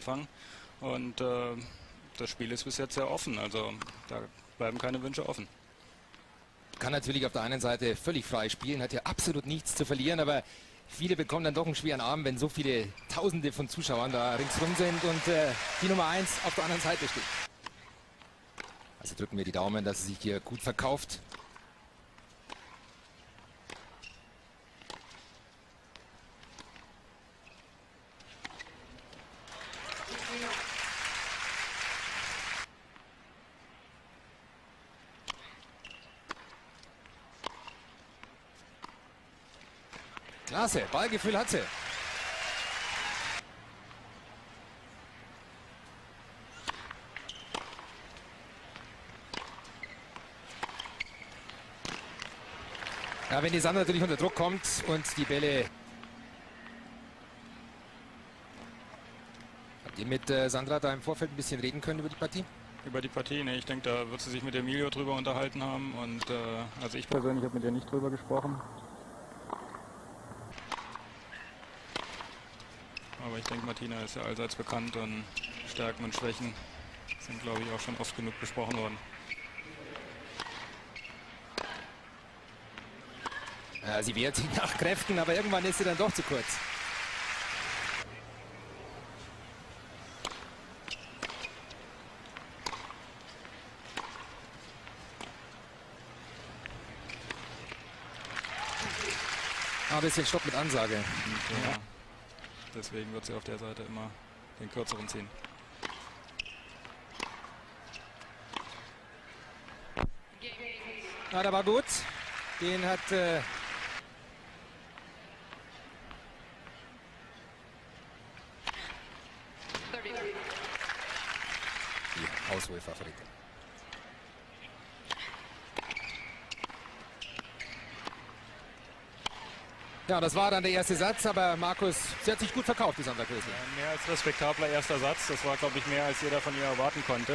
Anfang. Und äh, das Spiel ist bis jetzt sehr offen. Also da bleiben keine Wünsche offen. Kann natürlich auf der einen Seite völlig frei spielen, hat ja absolut nichts zu verlieren, aber viele bekommen dann doch einen schweren Arm, wenn so viele Tausende von Zuschauern da ringsrum sind und äh, die Nummer 1 auf der anderen Seite steht. Also drücken wir die Daumen, dass sie sich hier gut verkauft. Klasse, Ballgefühl hat sie. Ja, wenn die Sandra natürlich unter Druck kommt und die Bälle... Habt ihr mit äh, Sandra da im Vorfeld ein bisschen reden können über die Partie? Über die Partie, ne, ich denke, da wird sie sich mit Emilio drüber unterhalten haben und äh, also ich persönlich habe mit ihr nicht drüber gesprochen. Aber ich denke, Martina ist ja allseits bekannt und Stärken und Schwächen sind, glaube ich, auch schon oft genug besprochen worden. Ja, sie wehrt sich nach Kräften, aber irgendwann ist sie dann doch zu kurz. Ah, ein bisschen Stopp mit Ansage. Ja. Deswegen wird sie auf der Seite immer den kürzeren ziehen. Ja, der war gut. Den hat äh, die Auswahlfavorite. Ja, das war dann der erste Satz, aber Markus, sie hat sich gut verkauft, die Sandra Kösel. Ja, mehr als respektabler erster Satz. Das war, glaube ich, mehr als jeder von ihr erwarten konnte.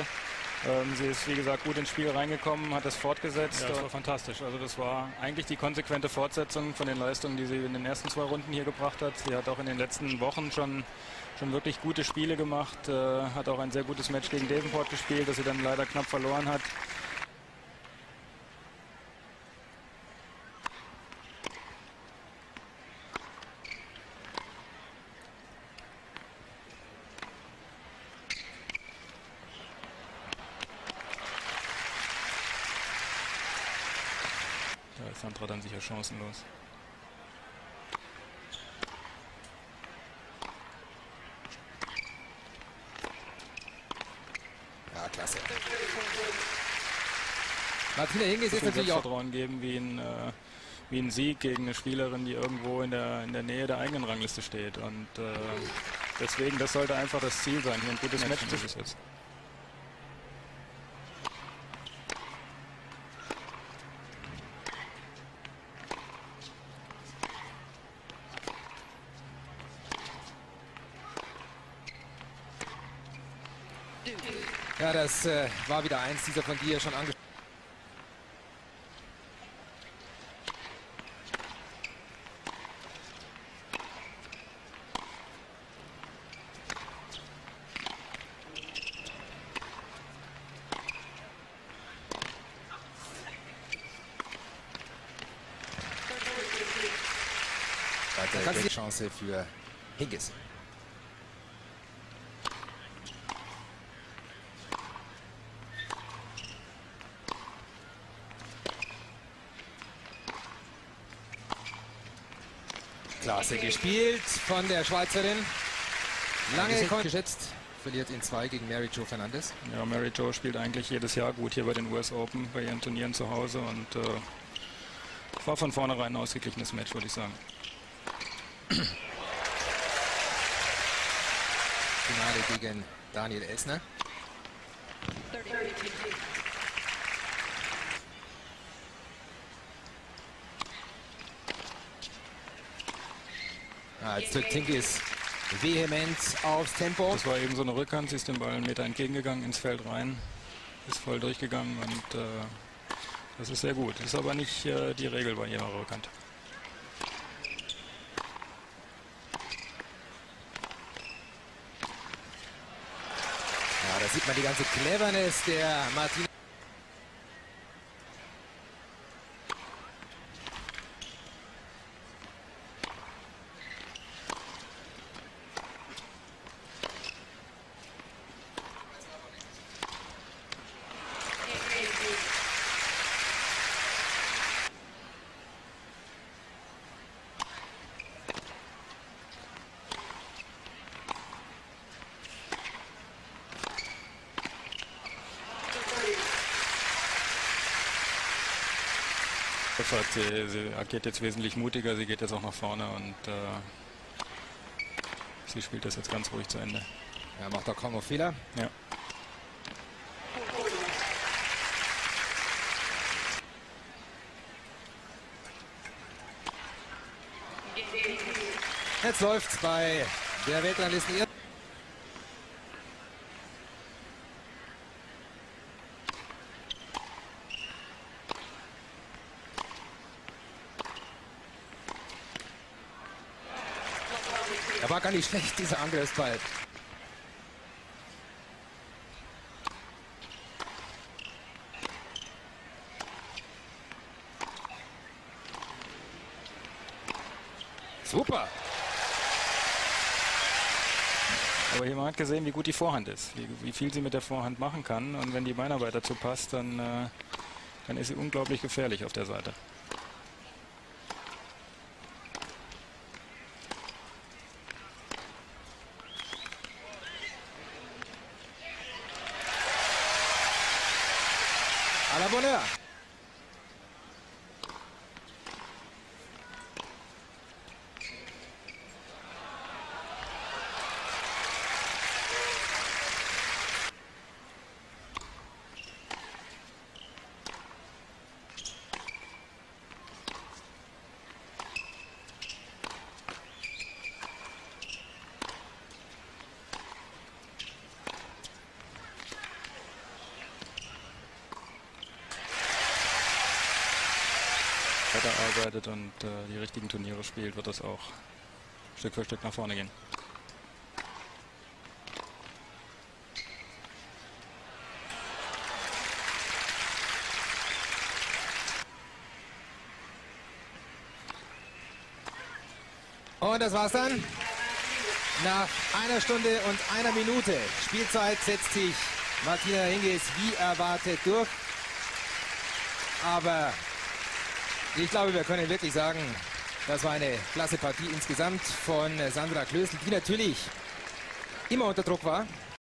Ähm, sie ist, wie gesagt, gut ins Spiel reingekommen, hat das fortgesetzt. Ja, das war fantastisch. Also das war eigentlich die konsequente Fortsetzung von den Leistungen, die sie in den ersten zwei Runden hier gebracht hat. Sie hat auch in den letzten Wochen schon, schon wirklich gute Spiele gemacht, äh, hat auch ein sehr gutes Match gegen Davenport gespielt, das sie dann leider knapp verloren hat. Sandra dann sicher chancenlos. Ja, klasse. Martina Hingis ist natürlich auch... Vertrauen geben wie ein, äh, wie ein Sieg gegen eine Spielerin, die irgendwo in der, in der Nähe der eigenen Rangliste steht. Und äh, deswegen, das sollte einfach das Ziel sein, hier ein gutes Match, zu besetzen. Ja, das äh, war wieder eins dieser von dir schon angesprochen. Weitere Chance für Hingis. Klasse gespielt von der Schweizerin. Lange geschätzt, verliert in zwei gegen Mary Jo Fernandes. Ja, Mary Jo spielt eigentlich jedes Jahr gut hier bei den US Open, bei ihren Turnieren zu Hause und äh, war von vornherein ein ausgeglichenes Match, würde ich sagen. Finale gegen Daniel Esner. 30, 30, 30. Äh, Als drückt Tinkis vehement aufs Tempo. Das war eben so eine Rückhand, sie ist dem Ball einen Meter entgegengegangen, ins Feld rein, ist voll durchgegangen und äh, das ist sehr gut. Ist aber nicht äh, die Regel bei ihrer Rückhand. Ja, da sieht man die ganze Cleverness der Martina. Hat, sie, sie, agiert jetzt wesentlich mutiger, sie geht jetzt auch nach vorne und äh, sie spielt das jetzt ganz ruhig zu Ende. Er macht da kaum noch Fehler. Ja. Jetzt läuft's bei der Weltranglisten. War gar nicht schlecht, dieser Angriffsball. Super. Aber hier man hat gesehen, wie gut die Vorhand ist, wie, wie, viel sie mit der Vorhand machen kann. Und wenn die Beinarbeit dazu passt, dann, äh, dann ist sie unglaublich gefährlich auf der Seite. Tá, Vai, boné? Weiterarbeitet und äh, die richtigen Turniere spielt, wird das auch Stück für Stück nach vorne gehen. Und das war's dann. Nach einer Stunde und einer Minute Spielzeit setzt sich Martina Hingis wie erwartet durch. Aber ich glaube, wir können wirklich sagen, das war eine klasse Partie insgesamt von Sandra Klößl, die natürlich immer unter Druck war.